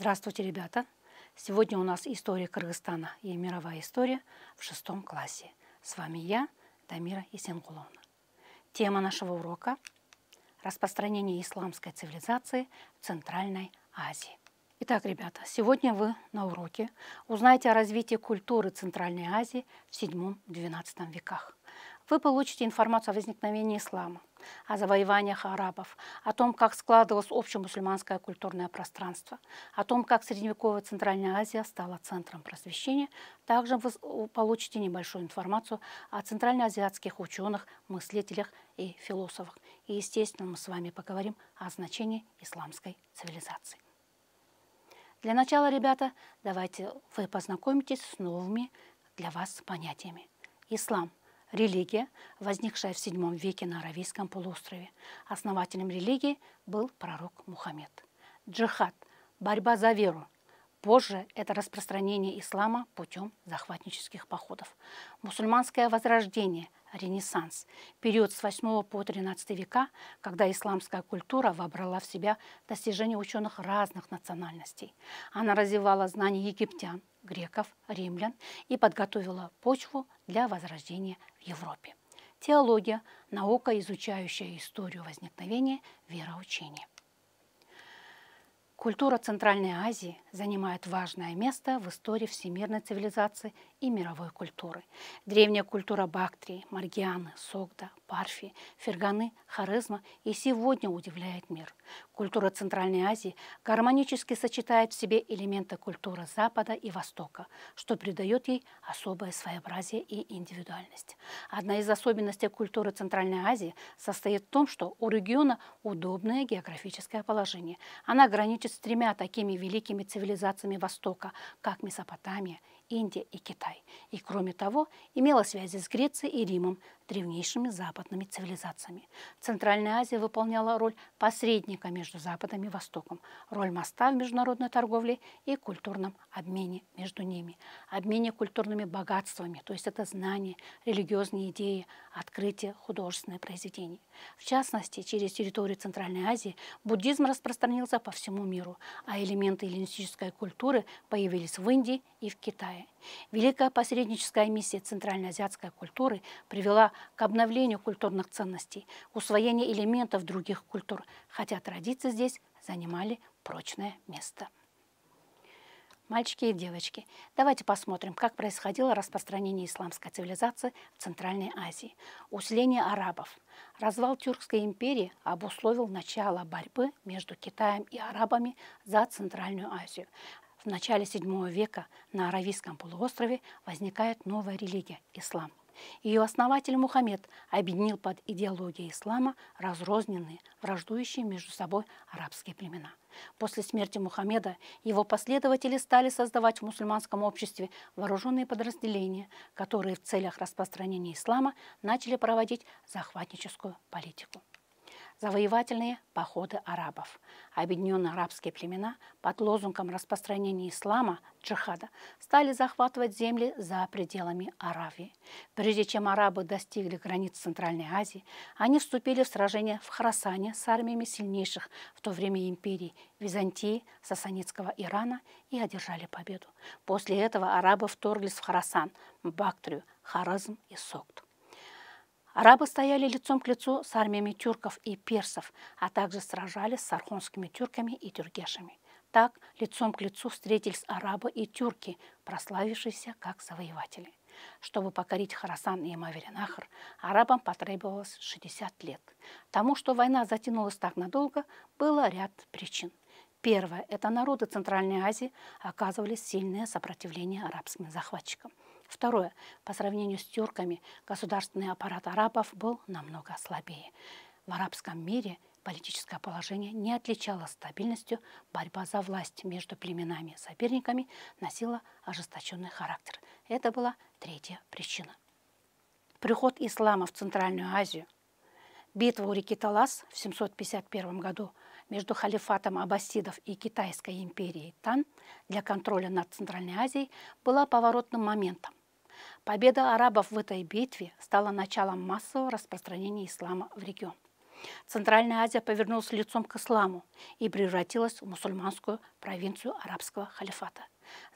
Здравствуйте, ребята! Сегодня у нас история Кыргызстана и мировая история в шестом классе. С вами я, Дамира Исенгуловна. Тема нашего урока – распространение исламской цивилизации в Центральной Азии. Итак, ребята, сегодня вы на уроке узнаете о развитии культуры Центральной Азии в VII-XII веках. Вы получите информацию о возникновении ислама, о завоеваниях арабов, о том, как складывалось общемусульманское культурное пространство, о том, как средневековая Центральная Азия стала центром просвещения. Также вы получите небольшую информацию о центральноазиатских ученых, мыслителях и философах. И, естественно, мы с вами поговорим о значении исламской цивилизации. Для начала, ребята, давайте вы познакомитесь с новыми для вас понятиями. Ислам – религия, возникшая в VII веке на Аравийском полуострове. Основателем религии был пророк Мухаммед. Джихад – борьба за веру. Позже это распространение ислама путем захватнических походов. Мусульманское возрождение – Ренессанс, период с 8 по 13 века, когда исламская культура вобрала в себя достижения ученых разных национальностей. Она развивала знания египтян, греков, римлян и подготовила почву для возрождения в Европе. Теология – наука, изучающая историю возникновения вероучения. Культура Центральной Азии занимает важное место в истории всемирной цивилизации и мировой культуры. Древняя культура Бактрии, Маргианы, Согда, Парфи, Ферганы, Хорезма и сегодня удивляет мир. Культура Центральной Азии гармонически сочетает в себе элементы культуры Запада и Востока, что придает ей особое своеобразие и индивидуальность. Одна из особенностей культуры Центральной Азии состоит в том, что у региона удобное географическое положение. Она граничит с тремя такими великими цивилизациями Востока, как Месопотамия, Индия и Китай. И кроме того, имела связи с Грецией и Римом, древнейшими западными цивилизациями. Центральная Азия выполняла роль посредника между Западом и Востоком, роль моста в международной торговле и культурном обмене между ними, обмене культурными богатствами, то есть это знания, религиозные идеи, открытие, художественные произведения. В частности, через территорию Центральной Азии буддизм распространился по всему миру, а элементы эллинистической культуры появились в Индии и в Китае. Великая посредническая миссия центральноазиатской культуры привела к обновлению культурных ценностей, усвоению элементов других культур, хотя традиции здесь занимали прочное место. Мальчики и девочки, давайте посмотрим, как происходило распространение исламской цивилизации в Центральной Азии. Усиление арабов. Развал Тюркской империи обусловил начало борьбы между Китаем и арабами за Центральную Азию. В начале VII века на Аравийском полуострове возникает новая религия – ислам. Ее основатель Мухаммед объединил под идеологией ислама разрозненные, враждующие между собой арабские племена. После смерти Мухаммеда его последователи стали создавать в мусульманском обществе вооруженные подразделения, которые в целях распространения ислама начали проводить захватническую политику завоевательные походы арабов. Объединенные арабские племена под лозунгом распространения ислама, джихада, стали захватывать земли за пределами Аравии. Прежде чем арабы достигли границ Центральной Азии, они вступили в сражение в Харасане с армиями сильнейших в то время империй Византии, Сасанитского Ирана и одержали победу. После этого арабы вторглись в Харасан, Бактрию, Харазм и Согд. Арабы стояли лицом к лицу с армиями тюрков и персов, а также сражались с архонскими тюрками и тюргешами. Так лицом к лицу встретились арабы и тюрки, прославившиеся как завоеватели. Чтобы покорить Харасан и Маверенахр, арабам потребовалось 60 лет. Тому, что война затянулась так надолго, было ряд причин. Первое – это народы Центральной Азии оказывали сильное сопротивление арабским захватчикам. Второе. По сравнению с тюрками, государственный аппарат арабов был намного слабее. В арабском мире политическое положение не отличалось стабильностью, борьба за власть между племенами и соперниками носила ожесточенный характер. Это была третья причина. Приход ислама в Центральную Азию, битва у реки Талас в 751 году между халифатом аббасидов и Китайской империей Тан для контроля над Центральной Азией была поворотным моментом. Победа арабов в этой битве стала началом массового распространения ислама в регион. Центральная Азия повернулась лицом к исламу и превратилась в мусульманскую провинцию арабского халифата.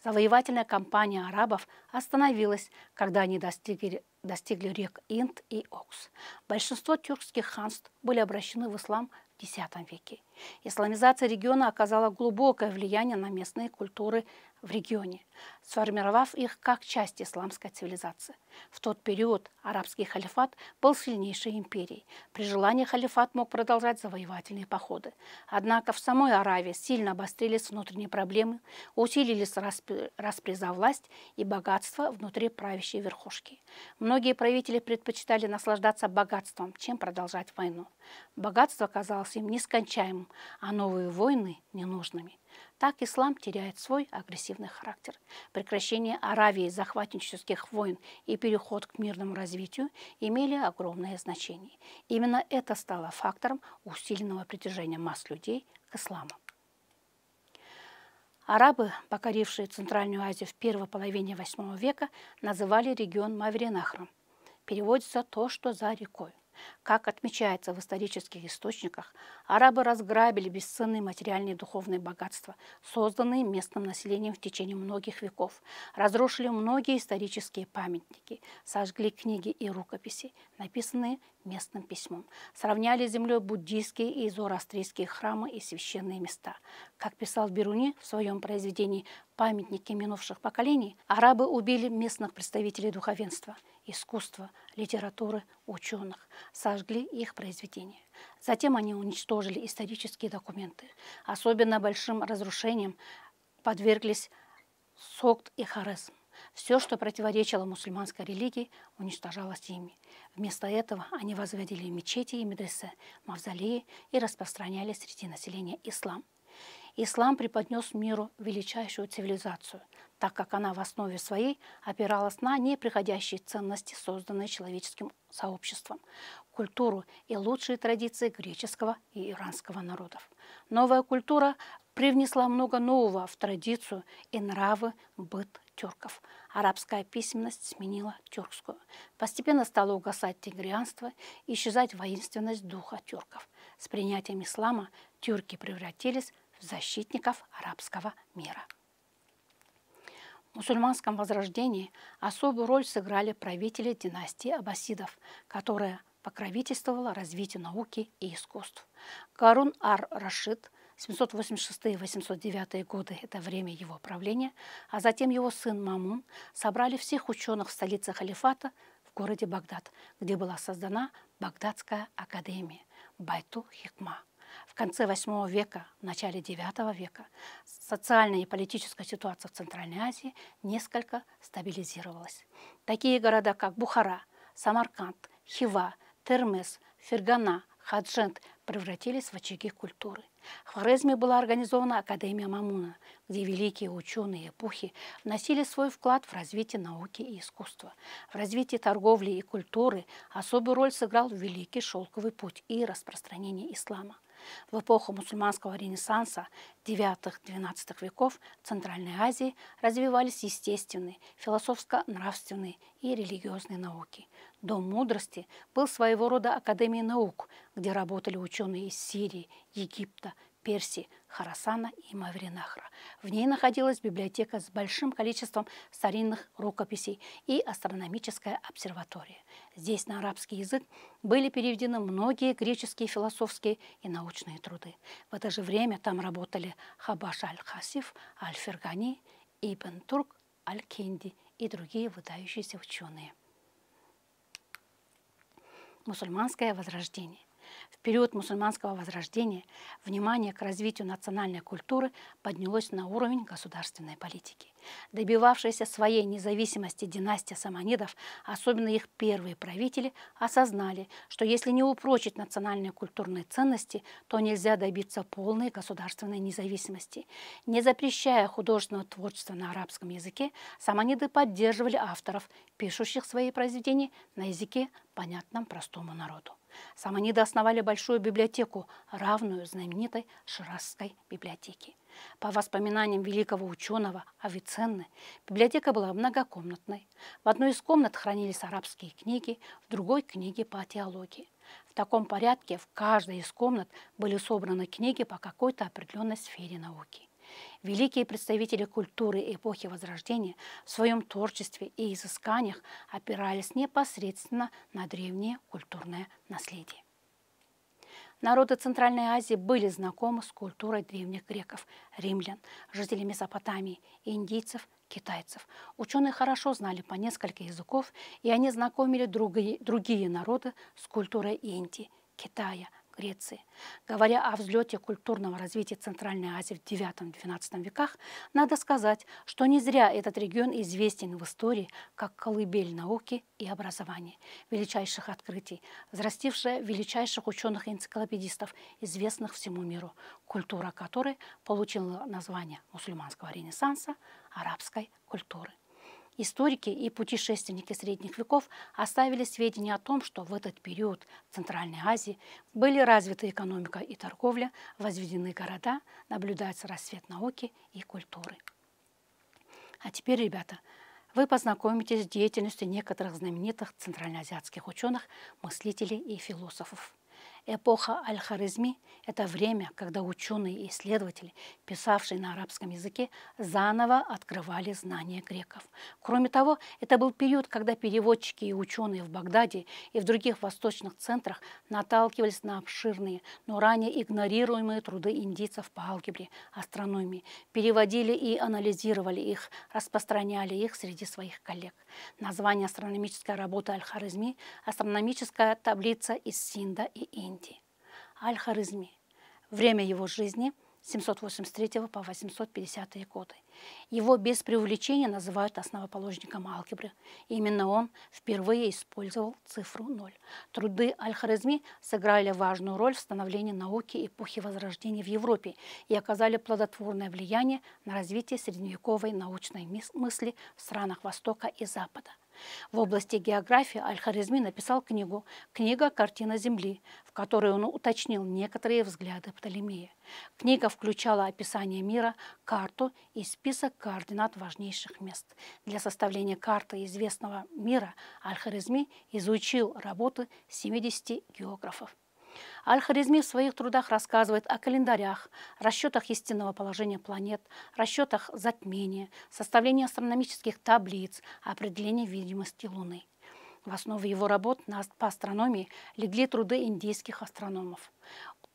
Завоевательная кампания арабов остановилась, когда они достигли, достигли рек Инд и Окс. Большинство тюркских ханств были обращены в ислам в X веке. Исламизация региона оказала глубокое влияние на местные культуры в регионе, сформировав их как часть исламской цивилизации. В тот период арабский халифат был сильнейшей империей. При желании халифат мог продолжать завоевательные походы. Однако в самой Аравии сильно обострились внутренние проблемы, усилились распри, за власть и богатство внутри правящей верхушки. Многие правители предпочитали наслаждаться богатством, чем продолжать войну. Богатство казалось им нескончаемым, а новые войны – ненужными. Так ислам теряет свой агрессивный характер. Прекращение Аравии захватнических войн и переход к мирному развитию имели огромное значение. Именно это стало фактором усиленного притяжения масс людей к исламу. Арабы, покорившие Центральную Азию в первой половине VIII века, называли регион Мавринахром. Переводится то, что за рекой. Как отмечается в исторических источниках, арабы разграбили бесценные материальные и духовные богатства, созданные местным населением в течение многих веков, разрушили многие исторические памятники, сожгли книги и рукописи, написанные местным письмом, сравняли с землей буддийские и зороастрийские храмы и священные места. Как писал Беруни в своем произведении «Памятники минувших поколений», арабы убили местных представителей духовенства – искусства, литературы, ученых, сожгли их произведения. Затем они уничтожили исторические документы. Особенно большим разрушением подверглись Согд и Хорезм. Все, что противоречило мусульманской религии, уничтожалось ими. Вместо этого они возводили мечети и медресе, мавзолеи и распространяли среди населения ислам. Ислам преподнес миру величайшую цивилизацию, так как она в основе своей опиралась на неприходящие ценности, созданные человеческим сообществом, культуру и лучшие традиции греческого и иранского народов. Новая культура привнесла много нового в традицию и нравы, быт тюрков. Арабская письменность сменила тюркскую. Постепенно стало угасать тигрианство и исчезать воинственность духа тюрков. С принятием ислама тюрки превратились в защитников арабского мира. В мусульманском возрождении особую роль сыграли правители династии аббасидов, которая покровительствовала развитию науки и искусств. Гарун ар-Рашид 786-809 годы – это время его правления, а затем его сын Мамун собрали всех ученых в столице халифата в городе Багдад, где была создана Багдадская академия Байту Хикма. В конце VIII века, в начале IX века социальная и политическая ситуация в Центральной Азии несколько стабилизировалась. Такие города, как Бухара, Самарканд, Хива, Термес, Фергана, Хаджент превратились в очаги культуры. В Хорезме была организована Академия Мамуна, где великие ученые эпохи вносили свой вклад в развитие науки и искусства. В развитии торговли и культуры особую роль сыграл Великий Шелковый путь и распространение ислама. В эпоху мусульманского ренессанса IX-XII веков в Центральной Азии развивались естественные, философско-нравственные и религиозные науки. Дом мудрости был своего рода академией наук, где работали ученые из Сирии, Египта, Персии, Харасана и Мавринахра. В ней находилась библиотека с большим количеством старинных рукописей и астрономическая обсерватория. Здесь на арабский язык были переведены многие греческие философские и научные труды. В это же время там работали Хабаш аль-Хасиф, аль-Фергани, Ибн Турк, аль-Кенди и другие выдающиеся ученые. Мусульманское возрождение – в период мусульманского возрождения внимание к развитию национальной культуры поднялось на уровень государственной политики. Добивавшаяся своей независимости династия саманидов, особенно их первые правители, осознали, что если не упрочить национальные культурные ценности, то нельзя добиться полной государственной независимости. Не запрещая художественного творчества на арабском языке, саманиды поддерживали авторов, пишущих свои произведения на языке, понятном простому народу. Саманиды основали большую библиотеку, равную знаменитой Ширазской библиотеке. По воспоминаниям великого ученого Авиценны, библиотека была многокомнатной. В одной из комнат хранились арабские книги, в другой – книги по теологии. В таком порядке в каждой из комнат были собраны книги по какой-то определенной сфере науки. Великие представители культуры эпохи Возрождения в своем творчестве и изысканиях опирались непосредственно на древнее культурное наследие. Народы Центральной Азии были знакомы с культурой древних греков, римлян, жителей Месопотамии, индийцев, китайцев. Ученые хорошо знали по несколько языков, и они знакомили другие, другие народы с культурой Индии, Китая, Греции. Говоря о взлете культурного развития Центральной Азии в IX-XII веках, надо сказать, что не зря этот регион известен в истории как колыбель науки и образования, величайших открытий, взрастившая величайших ученых и энциклопедистов, известных всему миру, культура которой получила название мусульманского ренессанса, арабской культуры. Историки и путешественники средних веков оставили сведения о том, что в этот период в Центральной Азии были развиты экономика и торговля, возведены города, наблюдается рассвет науки и культуры. А теперь, ребята, вы познакомитесь с деятельностью некоторых знаменитых центральноазиатских ученых, мыслителей и философов. Эпоха Аль-Харизми – это время, когда ученые и исследователи, писавшие на арабском языке, заново открывали знания греков. Кроме того, это был период, когда переводчики и ученые в Багдаде и в других восточных центрах наталкивались на обширные, но ранее игнорируемые труды индийцев по алгебре, астрономии, переводили и анализировали их, распространяли их среди своих коллег. Название астрономической работы Аль-Харизми – астрономическая таблица из Синда и Индии. Индии. Аль-Харизми. Время его жизни 783 по 850 годы. Его без преувеличения называют основоположником алгебры. Именно он впервые использовал цифру 0. Труды Аль-Харизми сыграли важную роль в становлении науки эпохи Возрождения в Европе и оказали плодотворное влияние на развитие средневековой научной мысли в странах Востока и Запада. В области географии Аль-Харизми написал книгу «Книга «Картина Земли», в которой он уточнил некоторые взгляды Птолемея. Книга включала описание мира, карту и список координат важнейших мест. Для составления карты известного мира Аль-Харизми изучил работы 70 географов. Аль-Харизми в своих трудах рассказывает о календарях, расчетах истинного положения планет, расчетах затмения, составлении астрономических таблиц, определении видимости Луны. В основу его работ по астрономии легли труды индийских астрономов.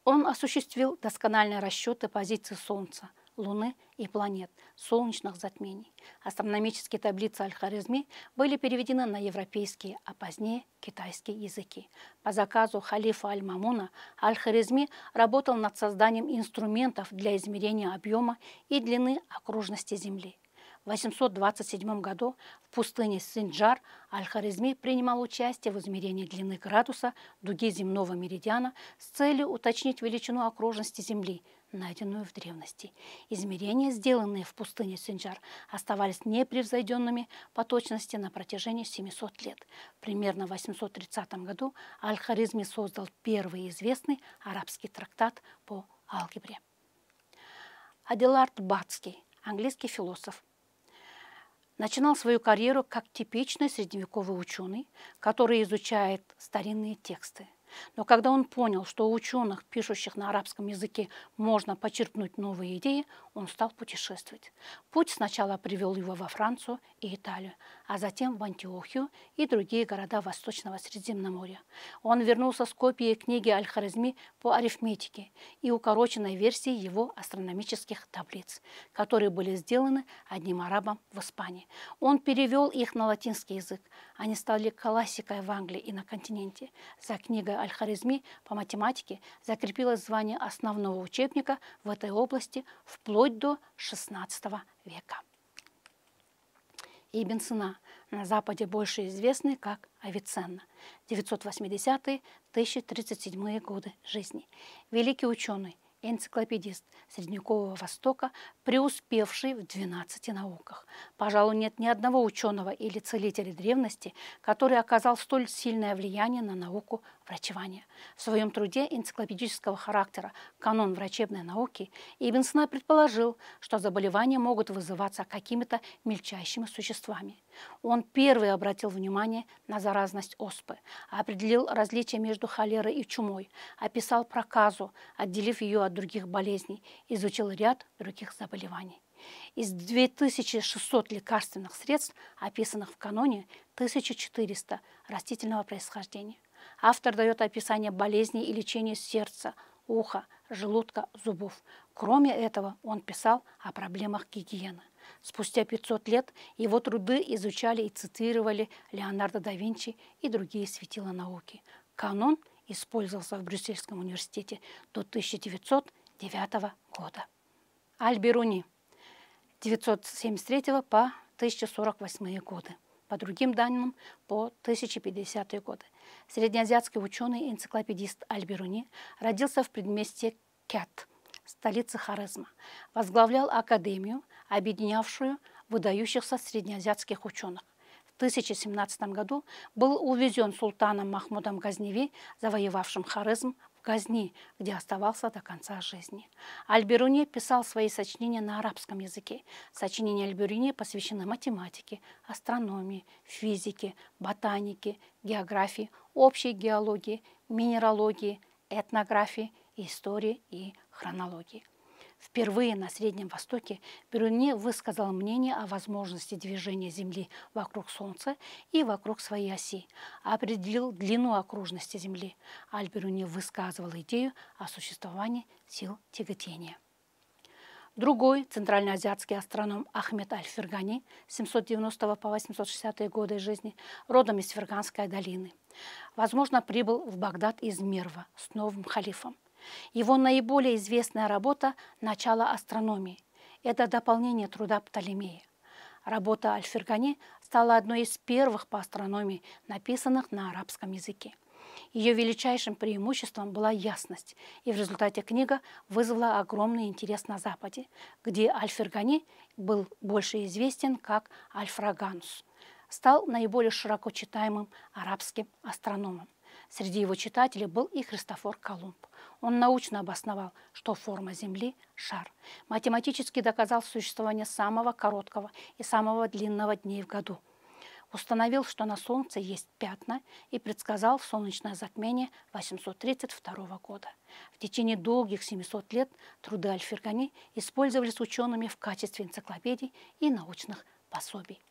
Он осуществил доскональные расчеты позиции Солнца, Луны и планет, солнечных затмений. Астрономические таблицы Аль-Харизми были переведены на европейские, а позднее китайские языки. По заказу халифа Аль-Мамуна Аль-Харизми работал над созданием инструментов для измерения объема и длины окружности Земли. В 827 году в пустыне Синджар Аль-Харизми принимал участие в измерении длины градуса дуги земного меридиана с целью уточнить величину окружности Земли – найденную в древности. Измерения, сделанные в пустыне Синджар, оставались непревзойденными по точности на протяжении 700 лет. Примерно в 830 году Аль-Харизми создал первый известный арабский трактат по алгебре. Аделард Бацкий, английский философ, начинал свою карьеру как типичный средневековый ученый, который изучает старинные тексты – но когда он понял, что у ученых, пишущих на арабском языке, можно почерпнуть новые идеи, он стал путешествовать. Путь сначала привел его во Францию и Италию, а затем в Антиохию и другие города Восточного Средиземноморья. Он вернулся с копией книги Аль-Харизми по арифметике и укороченной версии его астрономических таблиц, которые были сделаны одним арабом в Испании. Он перевел их на латинский язык. Они стали классикой в Англии и на континенте. За книгой Аль-Харизми по математике закрепилось звание основного учебника в этой области вплоть до XVI века. Ибн Сина, на Западе больше известный как Авиценна, 980-1037 годы жизни. Великий ученый, энциклопедист Средневекового Востока, преуспевший в 12 науках. Пожалуй, нет ни одного ученого или целителя древности, который оказал столь сильное влияние на науку врачевания. В своем труде энциклопедического характера «Канон врачебной науки» Ибн Сина предположил, что заболевания могут вызываться какими-то мельчайшими существами. Он первый обратил внимание на заразность оспы, определил различия между холерой и чумой, описал проказу, отделив ее от других болезней, изучил ряд других заболеваний. Из 2600 лекарственных средств, описанных в каноне, 1400 растительного происхождения. Автор дает описание болезней и лечения сердца, уха, желудка, зубов. Кроме этого, он писал о проблемах гигиены. Спустя 500 лет его труды изучали и цитировали Леонардо да Винчи и другие светила науки. Канон использовался в Брюссельском университете до 1909 года. Альберуни 973 по 1048 годы. По другим данным, по 1050 годы. Среднеазиатский ученый-энциклопедист Альберуни родился в предместье Кят, столице Хорезма. Возглавлял академию, объединявшую выдающихся среднеазиатских ученых. В 1017 году был увезен султаном Махмудом Газневи, завоевавшим Хорезм, в Газни, где оставался до конца жизни. Аль-Бируни писал свои сочинения на арабском языке. Сочинения Аль-Бируни посвящены математике, астрономии, физике, ботанике, географии, общей геологии, минералогии, этнографии, истории и хронологии. Впервые на Среднем Востоке Беруни высказал мнение о возможности движения Земли вокруг Солнца и вокруг своей оси, определил длину окружности Земли. Аль-Беруни высказывал идею о существовании сил тяготения. Другой центральноазиатский астроном Ахмед Аль-Фергани 790 по 860 годы жизни, родом из Ферганской долины. Возможно, прибыл в Багдад из Мирва с новым халифом. Его наиболее известная работа «Начало астрономии» – это дополнение труда Птолемея. Работа Аль-Фергани стала одной из первых по астрономии, написанных на арабском языке. Ее величайшим преимуществом была ясность, и в результате книга вызвала огромный интерес на Западе, где Аль-Фергани был больше известен как Аль-Фраганус, стал наиболее широко читаемым арабским астрономом. Среди его читателей был и Христофор Колумб. Он научно обосновал, что форма Земли – шар. Математически доказал существование самого короткого и самого длинного дней в году. Установил, что на Солнце есть пятна и предсказал солнечное затмение 832 года. В течение долгих 700 лет труды Альфергани использовались учеными в качестве энциклопедий и научных пособий.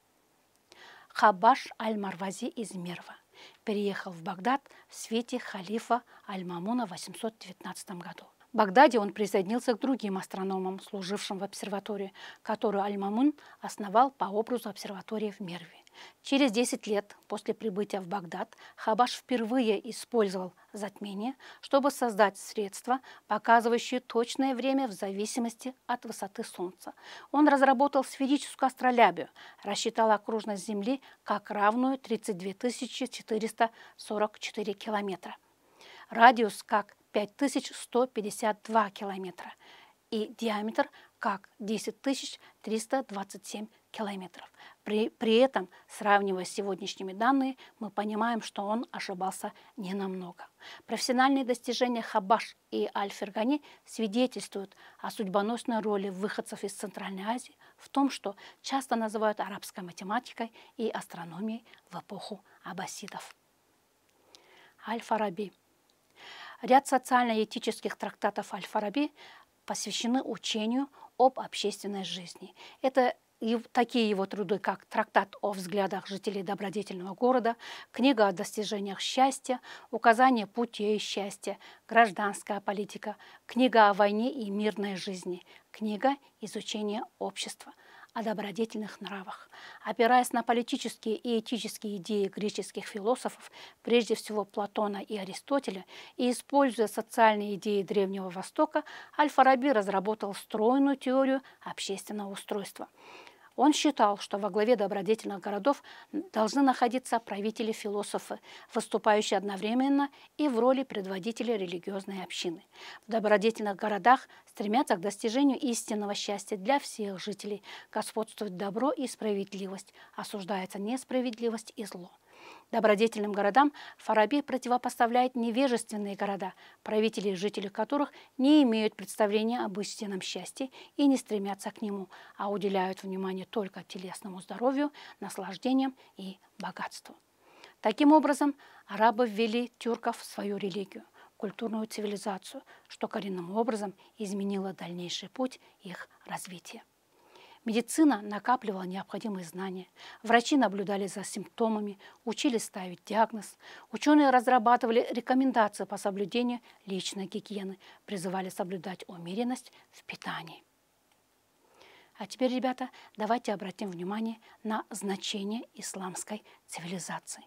Хабаш Аль-Марвази из Мерва – переехал в Багдад в свете халифа Аль-Мамуна в 819 году. В Багдаде он присоединился к другим астрономам, служившим в обсерватории, которую Аль-Мамун основал по образу обсерватории в Мерве. Через 10 лет после прибытия в Багдад Хабаш впервые использовал затмение, чтобы создать средства, показывающие точное время в зависимости от высоты Солнца. Он разработал сферическую астролябию, рассчитал окружность Земли как равную 32 444 километра. Радиус как 5152 километра и диаметр как 10 327 километров. При, при этом, сравнивая с сегодняшними данными, мы понимаем, что он ошибался ненамного. Профессиональные достижения Хабаш и Аль-Фергани свидетельствуют о судьбоносной роли выходцев из Центральной Азии в том, что часто называют арабской математикой и астрономией в эпоху аббасидов. Аль-Фараби. Ряд социально-этических трактатов Аль-Фараби посвящены учению об общественной жизни. Это и такие его труды, как «Трактат о взглядах жителей добродетельного города», «Книга о достижениях счастья», «Указание путей счастья», «Гражданская политика», «Книга о войне и мирной жизни», «Книга изучения общества», о добродетельных нравах. Опираясь на политические и этические идеи греческих философов, прежде всего Платона и Аристотеля, и используя социальные идеи Древнего Востока, Аль-Фараби разработал стройную теорию общественного устройства. Он считал, что во главе добродетельных городов должны находиться правители-философы, выступающие одновременно и в роли предводителя религиозной общины. В добродетельных городах стремятся к достижению истинного счастья для всех жителей, господствует добро и справедливость, осуждается несправедливость и зло. Добродетельным городам Фараби противопоставляет невежественные города, правители и жители которых не имеют представления об истинном счастье и не стремятся к нему, а уделяют внимание только телесному здоровью, наслаждениям и богатству. Таким образом, арабы ввели тюрков в свою религию, культурную цивилизацию, что коренным образом изменило дальнейший путь их развития. Медицина накапливала необходимые знания. Врачи наблюдали за симптомами, учили ставить диагноз. Ученые разрабатывали рекомендации по соблюдению личной гигиены, призывали соблюдать умеренность в питании. А теперь, ребята, давайте обратим внимание на значение исламской цивилизации.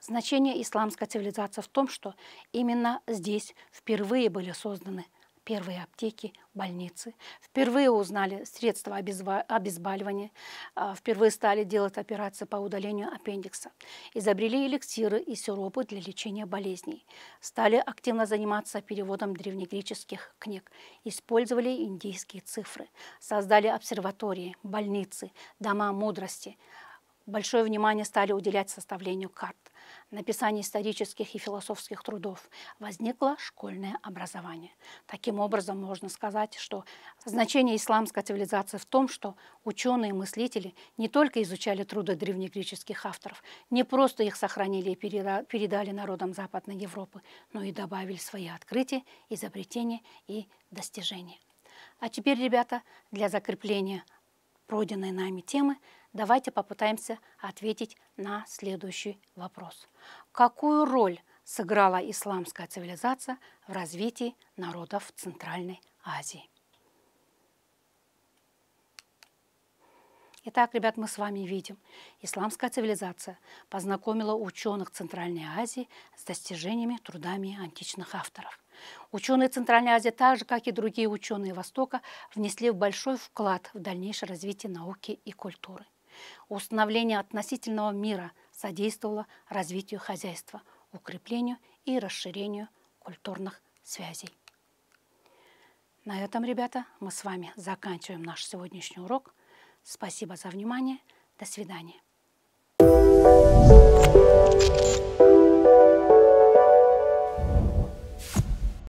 Значение исламской цивилизации в том, что именно здесь впервые были созданы первые аптеки, больницы. Впервые узнали средства обезболивания, а, впервые стали делать операции по удалению аппендикса. Изобрели эликсиры и сиропы для лечения болезней. Стали активно заниматься переводом древнегреческих книг. Использовали индийские цифры. Создали обсерватории, больницы, дома мудрости. Большое внимание стали уделять составлению карт написании исторических и философских трудов возникло школьное образование. Таким образом, можно сказать, что значение исламской цивилизации в том, что ученые и мыслители не только изучали труды древнегреческих авторов, не просто их сохранили и передали народам Западной Европы, но и добавили свои открытия, изобретения и достижения. А теперь, ребята, для закрепления пройденной нами темы давайте попытаемся ответить на следующий вопрос. Какую роль сыграла исламская цивилизация в развитии народов Центральной Азии? Итак, ребят, мы с вами видим, исламская цивилизация познакомила ученых Центральной Азии с достижениями трудами античных авторов. Ученые Центральной Азии, так же, как и другие ученые Востока, внесли большой вклад в дальнейшее развитие науки и культуры установление относительного мира содействовало развитию хозяйства, укреплению и расширению культурных связей. На этом, ребята, мы с вами заканчиваем наш сегодняшний урок. Спасибо за внимание. До свидания.